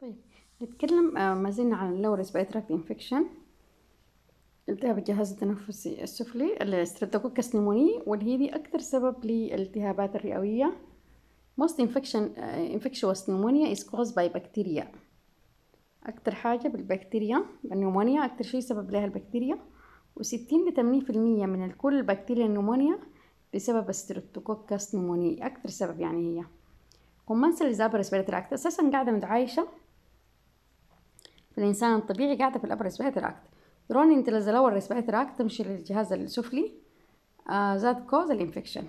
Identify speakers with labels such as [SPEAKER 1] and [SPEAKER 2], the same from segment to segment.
[SPEAKER 1] طيب نتكلم آه، ما زلنا عن ال lower respiratory infection التهاب الجهاز التنفسي السفلي ال Streptococcus pneumoniae واللي هي أكثر سبب للالتهابات الرئوية. Most infection uh, infectious pneumonia is caused by bacteria. أكتر حاجة بالبكتيريا ال pneumonia أكتر شيء سبب لها البكتيريا. وستين لثمانين في المية من الكل بكتيريا ال pneumonia بسبب Streptococcus pneumoniae. أكتر سبب يعني هي. commensal the upper respiratory tract أساسا قاعدة متعايشة. الإنسان الطبيعي قاعدة في ال upper respiratory tract ترون أنت lower respiratory tract تمشي للجهاز السفلي آه that cause ال infection.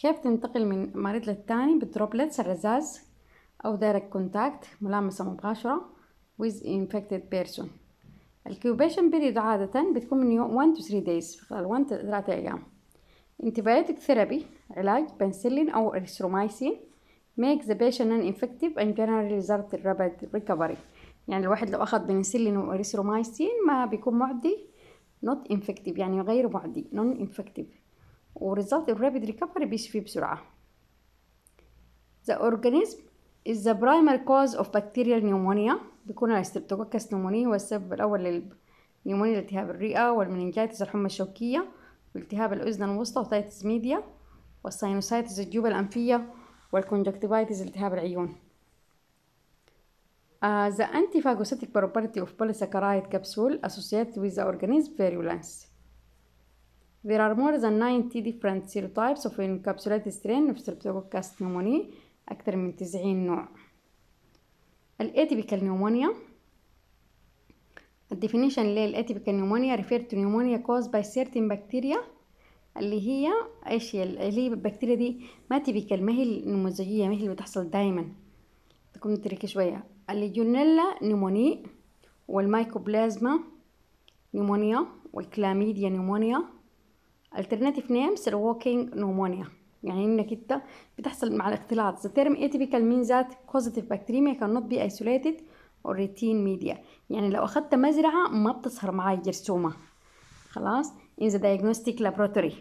[SPEAKER 1] كيف تنتقل من مريض للتاني بال droplets الرذاذ أو direct contact ملامسة مباشرة with infected person. ال incubation period عادة بتكون من 1 to 3 days في خلال 1 to 3 أيام. Antibiotic therapy علاج بنسلين أو erythromycin make the patient non-infective and generally result in rapid recovery. يعني الواحد لو أخذ بنسلين وإريثرومايسين ما بيكون معدي not infective يعني غير معدي non infective و result ال rapid recovery بيشفي بسرعة. The organism is the primary cause of bacterial pneumonia. بيكون ال Streptococcus pneumoniae هو السبب الأول لل pneumonia التهاب الرئة وال meningitis الحمى الشوكية والتهاب الأذن الوسطى otitis media وال sinusitis الجيوب الأنفية وال conjunctivitis التهاب العيون. Uh, the antiphagocytic property of polysaccharide capsule associated with the organism virulence. There are more than 90 different serotypes of encapsulated strain of Streptococcus pneumoniae أكثر من 90 نوع ال atypical pneumonia ال definition لل atypical pneumonia refer to pneumonia caused by certain bacteria اللي هي إيش اللي البكتيريا دي ما typical ما هي النموذجية ما هي اللي بتحصل دايما تكون tricky شوية ال Legionella pneumoniae وال Mycoplasma pneumoniae وال Chlamydia pneumoniae alternative names walking pneumonia. يعني إنك أنت بتحصل مع الاختلاط. The term atypical means that causative bacteria cannot be isolated on routine media. يعني لو أخذت مزرعة ما بتظهر معاي جرثومة خلاص؟ In the diagnostic laboratory.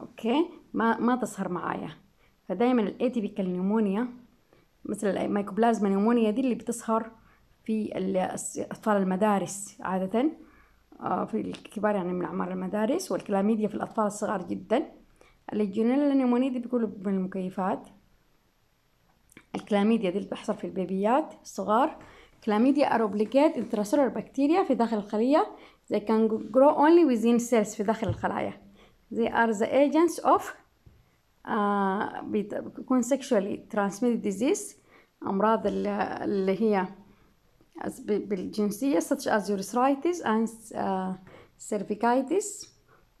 [SPEAKER 1] okay؟ ما ما تظهر معايا. فدايما ال atypical pneumonia مثل ال Mycoplasma pneumoniae دي اللي بتظهر في أطفال المدارس عادة آه، في الكبار يعني من أعمار المدارس والكلاميديا في الأطفال الصغار جدا. ال Legionella pneumoniae دي بيقولوا من المكيفات. الكلاميديا دي اللي بتحصل في ال babies الصغار. Chlamydia are obligate intracellular bacteria في داخل الخلية they can grow only within cells في داخل الخلايا. They are the agents of uh, بتكون sexually transmitted disease أمراض اللي هي بالجنسية such as urethritis and uh, cervicitis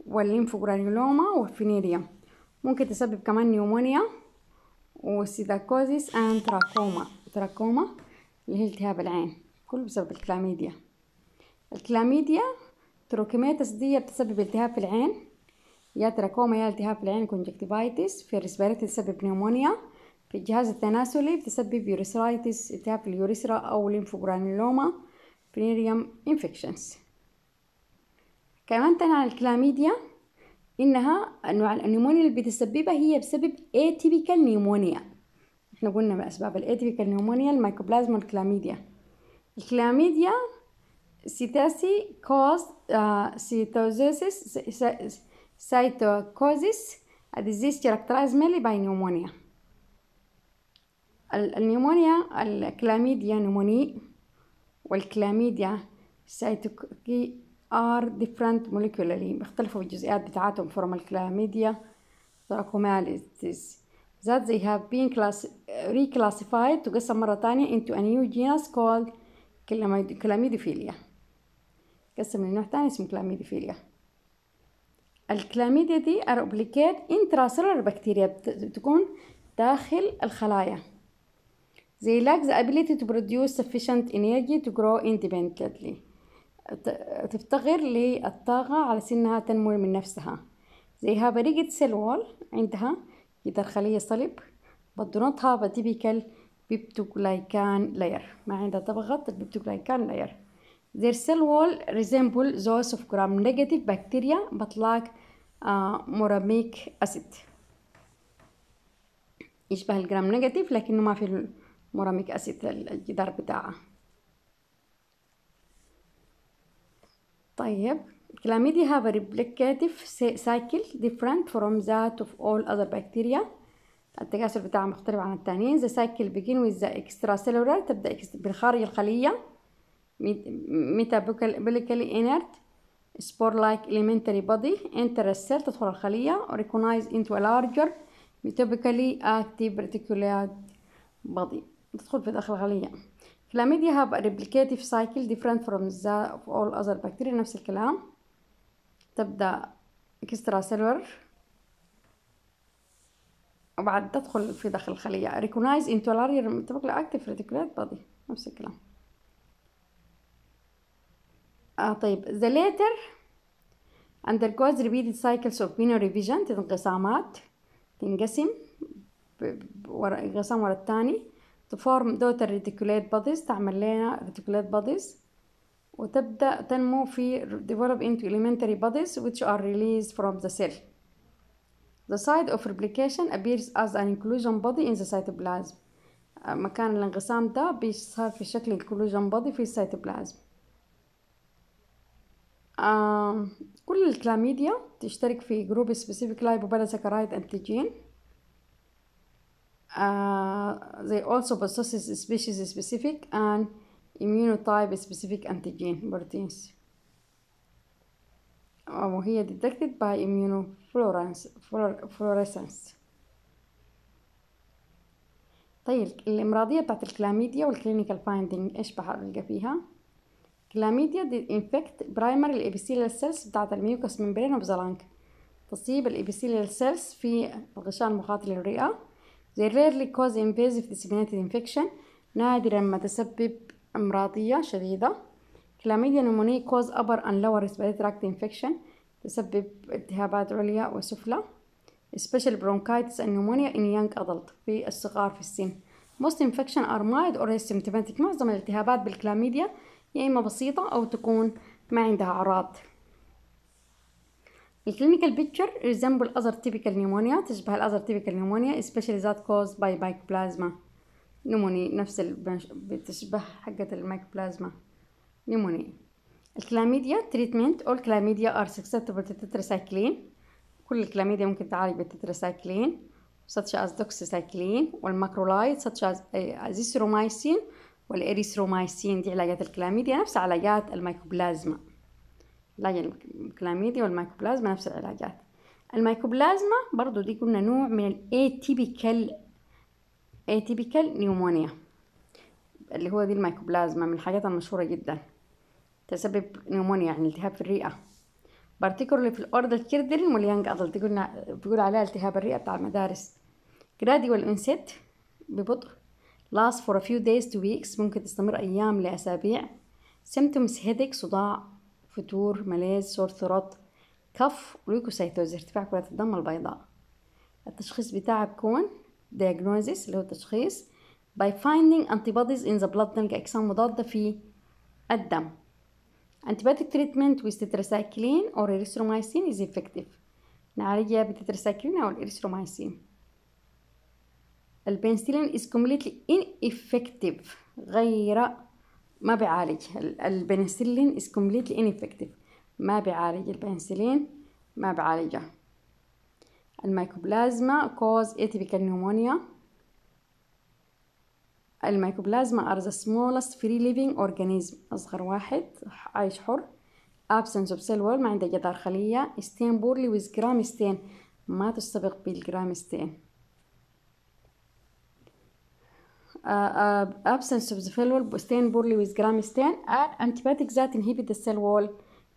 [SPEAKER 1] وال lymphogranuloma وال venereum ممكن تسبب كمان pneumonia و psittacosis and trachoma. trachoma اللي هي التهاب العين كله بسبب ال Chlamydia. ال Chlamydia trachomatis دي بتسبب التهاب في العين يا تراكوما يا التهاب العين conjunctivitis في ال respiratory تسبب pneumonia في الجهاز التناسلي بتسبب urethritis التهاب في أو lymphogranuloma venereum infections كمان تاني عن الكلاميديا إنها أنواع ال pneumonia اللي بتسببها هي بسبب atypical pneumonia إحنا قلنا بأسباب الاتيبيكال نيمونيا الميكوبلازما والكلاميديا الكلاميديا سيتاسي كوز سيتوزيسيس سيتوكوزيس a disease characterized mainly by pneumonia. ال pneumonia ال Chlamydia pneumoniae وال Chlamydia psittaci are different molecularly بيختلفوا الجزيئات بتاعتهم from ال Chlamydia trachomatis that they have been class reclassified تقسم مرة تانية into a new genus called Chlamydophila قسم لنوع تاني اسمه Chlamydophila ال Chlamydia دي are obligate intracellular bacteria بتكون داخل الخلايا. they lack ability to produce sufficient energy to grow independently تفتقر للطاقة على سنها تنمو من نفسها. they have rigid cell wall عندها إذا الخلية صلب بدونتها but typical peptidoglycan layer ما عندها طبقة ال peptidoglycan layer their cell wall resemble those of gram negative bacteria but lack like muramic acid. يشبه ال gram negative لكنه ما في ال muramic acid الجدار بتاعه. طيب Chlamydia have replicative cycle different from that of all other bacteria التكاثر بتاعه مختلف عن التانيين the cycle begin with the extracellular تبدأ بالخارج الخلية metabolically inert spore-like elementary body enter a cell تدخل الخلية recognize into a larger metabically active reticulate body تدخل في داخل الخلية chlamydia have a replicative cycle different from that of all other bacteria نفس الكلام تبدأ extracellular وبعد تدخل في داخل الخلية recognize into a larger metabically active reticulate body نفس الكلام آه طيب the later undergoes repeated cycles of binary revision انقسامات تنقسم ورا انقسام ورا التاني to form daughter reticulate bodies تعمل لنا reticulate bodies وتبدأ تنمو في develop into elementary bodies which are released from the cell. The site of replication appears as an inclusion body in the cytoplasm. مكان الانقسام ده بيصير في شكل inclusion body في السيتوبلازم. آه كل الكلاميديا تشترك في group specific lipopolysaccharide antigen uh, they also possess species specific and immunotype specific antigen proteins. وهي detected by immunofluorescence. طيب الإمراضية بتاعت الكلاميديا وال clinical finding إيش بلقى فيها؟ كلاميديا دي infect primary ال epithelial cells بتاعت ال mucous membrane وبذلك تصيب الابيثيليال سيلز في الغشاء المخاطي للرئة they rarely cause invasive disseminated infection. نادرا ما تسبب أمراضية شديدة Chlamydia pneumoniae cause upper and lower respiratory tract infection. تسبب التهابات عليا وسفلى special bronchitis and pneumonia in young adult في الصغار في السن most infection are mild or asymptomatic. معظم الالتهابات بالكلاميديا يا إما بسيطة أو تكون ما عندها أعراض الكلينيكال بيكتشر resemble other typical pneumonia تشبه الأذر typical pneumonia especially that caused by mycoplasma pneumonia نفس البنش... بتشبه حقة الميكوبلازما pneumonia الكلاميديا تريتمنت chlamydia are susceptible to tetracycline كل الكلاميديا ممكن تعالج بال tetracycline such as doxycycline وال macrolide such as azithromycin والإريثرومايسين دي علاجات الكلاميديا نفس علاجات الميكوبلازما. علاج الكلاميديا والميكوبلازما نفس العلاجات الميكوبلازما برضو دي قلنا نوع من ال atypical atypical pneumonia اللي هو دي الميكوبلازما من الحاجات المشهورة جدا. تسبب pneumonia يعني التهاب في الرئة. particularly في ال older children وال young adult قلنا بيقول عليها التهاب الرئة بتاع المدارس. Gradual onset ببطء. Last for a few days to weeks. ممكن تستمر أيام لأسابيع. Symptoms headache صداع فتور malaise sore throat cough leukocytosis ارتفاع كرات الدم البيضاء. التشخيص بتاعه بكون diagnosis اللي هو التشخيص by finding antibodies in the blood. نلقى أجسام مضادة في الدم. Antibiotic treatment with tetracycline or erythromycin is effective. نعالجها بتتراسايكلين أو الإريثرومايسين. البنسلين is completely ineffective غير ما بيعالج البنسلين is completely ineffective ما بيعالج البنسلين ما بيعالجها الميكوبلازما cause atypical pneumonia الميكوبلازما are the smallest free living organism أصغر واحد عايش حر absence of cell wall ما عنده جدار خلية stain poorly with gram stain ما تستبق بالجرام ستين uh, uh, absence of the cell wall stain poorly with gram stain and antibiotics that inhibit the cell wall.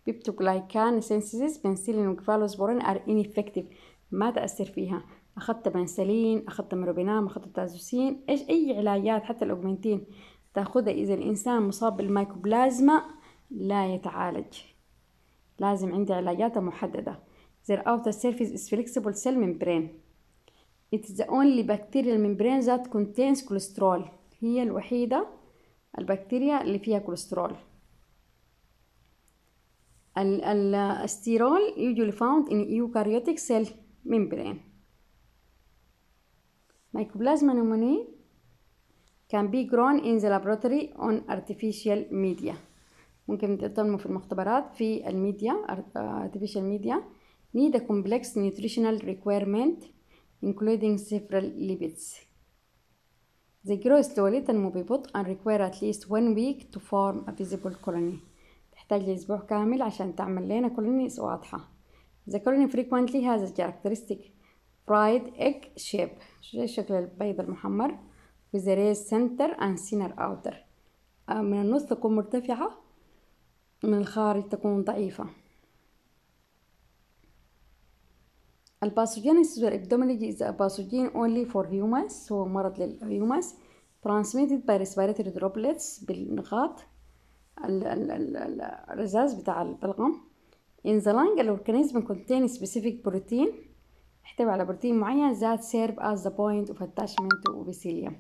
[SPEAKER 1] peptidoglycan synthesis بنسلين و cephalosporin are ineffective. ما تأثر فيها. أخذت بنسلين أخذت meropenem أخذت تازوسين إيش أي علاجات حتى الأوجمنتين تأخذها إذا الإنسان مصاب بالمايكوبلازما لا يتعالج. لازم عندي علاجات محددة. Their outer surface is flexible cell membrane. It is the only bacterial membrane that contains cholesterol هي الوحيدة البكتيريا اللي فيها كوليسترول الستيرول usually found in eukaryotic cell membrane Mycoplasma pneumoniae can be grown in the laboratory on artificial media ممكن تنمو في المختبرات في الميديا artificial media need a complex nutritional requirement including several lipids They grow slowly تنمو ببطء and require at least one week to form a visible colony تحتاج لأسبوع كامل عشان تعمل لنا colonies واضحة The colony frequently has a characteristic fried egg shape شكل البيض المحمر with a raised center and thinner outer من النص تكون مرتفعة من الخارج تكون ضعيفة ال pathogenesis وال epidemiology is a pathogen only for humans هو مرض لل humans transmitted by respiratory droplets بالنقاط الرذاذ بتاع البلغم in the lung ال organism contain specific protein يحتوي على بروتين معين that serve as the point of attachment to epithelium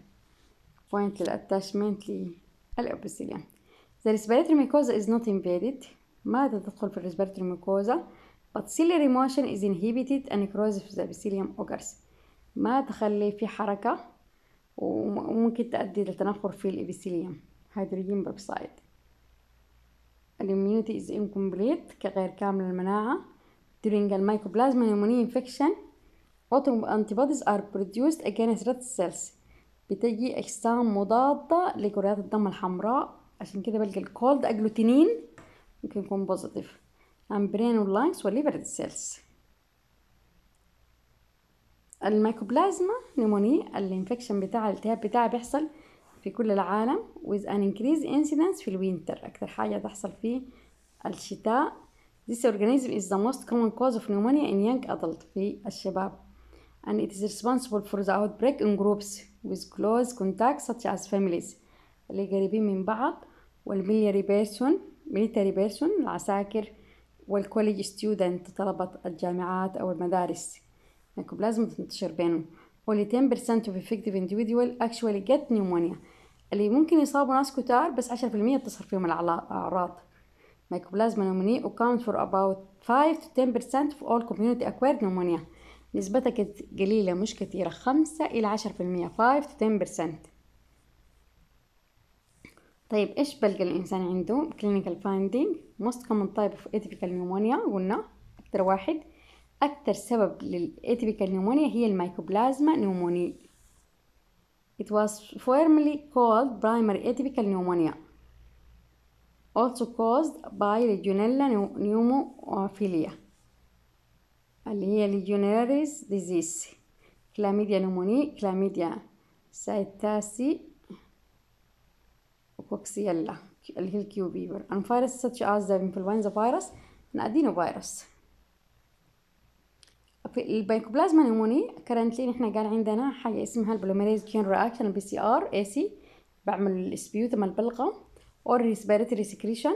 [SPEAKER 1] point لل attachment لل epithelium the respiratory mucosa is not invaded ما تدخل في ال respiratory mucosa but ciliary motion is inhibited and of the epithelium occurs ما تخلي في حركة وممكن تؤدي لتنخر في ال epithelium hydrogen peroxide ال immunity is incomplete كغير كامل المناعة. During الميكوبلازما pneumonia infection antibodies are produced against red cells. بتجي أجسام مضادة لكريات الدم الحمراء. عشان كده بلقى ال cold agglutinin ممكن يكون بوزيتيف امبرين واللانكس والليفر سيلز الميكوبلازما نيموني الانفكشن بتاع الالتهاب بتاعه بيحصل في كل العالم with an increased incidence في ال winter. أكتر حاجة تحصل في الشتاء. This organism is the most common cause of pneumonia in young adult في الشباب. And it is responsible for the outbreak in groups with close contact such as families. اللي قريبين من بعض وال military person military person العساكر. وال college student طلبة الجامعات أو المدارس. لازم تنتشر بينهم. only 10% of effective individual actually get pneumonia. اللي ممكن يصابوا ناس كتار بس 10% بتصير فيهم الأعراض. mycoplasma pneumoniae account for about 5 to 10% of all community acquired pneumonia. نسبتها قليلة مش كثيرة خمسة إلى عشر في المية 5 to 10% طيب إيش بلقى الإنسان عنده clinical finding most common type of atypical pneumonia قلنا أكتر واحد أكتر سبب لل atypical pneumonia هي الميكوبلازما pneumoniae It was formerly called primary atypical pneumonia also caused by Legionella pneumophilia اللي هي Legionnaires' disease Chlamydia pneumoniae Chlamydia psittaci و Coxiella اللي هي ال Q fever and viruses such as the influenza virus and adenovirus ال Mycoplasma pneumoniae currently نحن قال عندنا حاجة اسمها ال polymerase chain reaction ال PCR assay بعمل ال sputum البلغم or respiratory secretion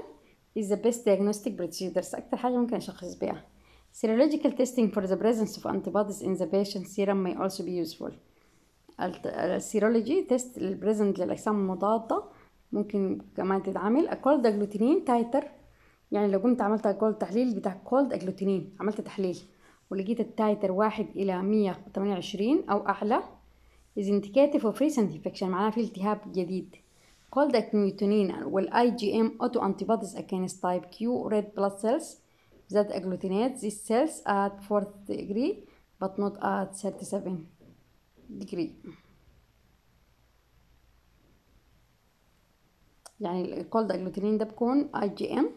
[SPEAKER 1] is the best diagnostic procedures أكتر حاجة ممكن أشخص بيها. Serological testing for the presence of antibodies in the patient serum may also be useful. ال serology test البريزنت للأجسام المضادة. ممكن كمان تتعمل ال cold agglutinin titer. يعني لو كنت عملت cold تحليل بتاع cold agglutinin عملت تحليل ولقيت ال titer واحد إلى مية وثمانية وعشرين أو أعلى is indicative of recent infection معناها في التهاب جديد. cold agglutinin are IgM auto antibodies against type O red blood cells that agglutinate these cells at 4 degree but not at 37 degree. يعني ال cold agglutinin ده بيكون IgM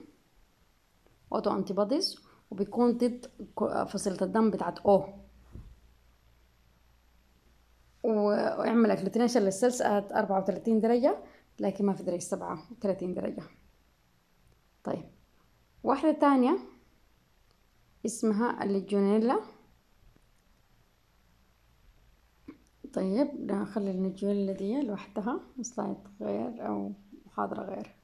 [SPEAKER 1] auto antibodies وبيكون ضد فصيلة الدم بتاعت O ويعمل agglutination لل cells at أربعة وتلاتين درجة لكن ما في درجة سبعة وتلاتين درجة. طيب. واحدة تانية اسمها الليجونيلا طيب نخلي الليجونيلا دي لوحدها سلايد غير أو محاضرة غير.